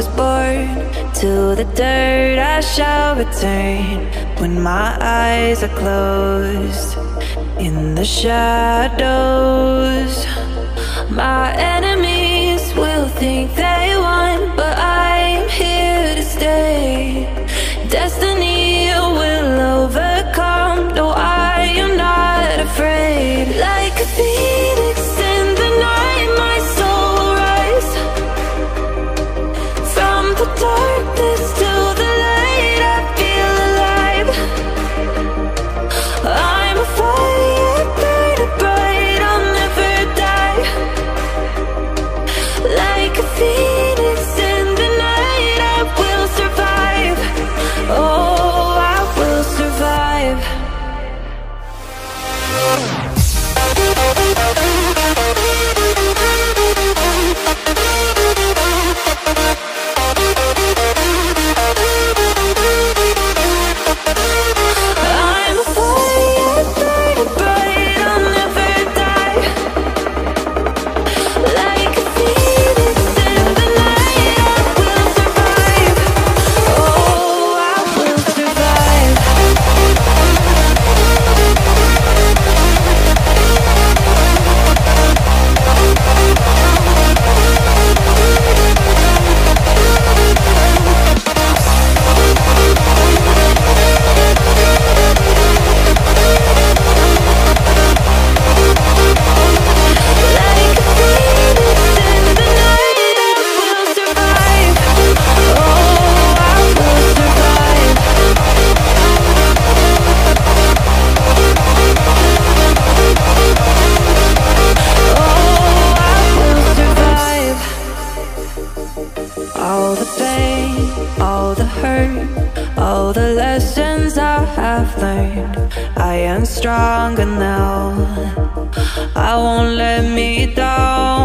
was born to the dirt I shall return. When my eyes are closed in the shadows my enemies will think door all the pain, all the hurt, all the lessons I have learned. I am stronger now. I won't let me down.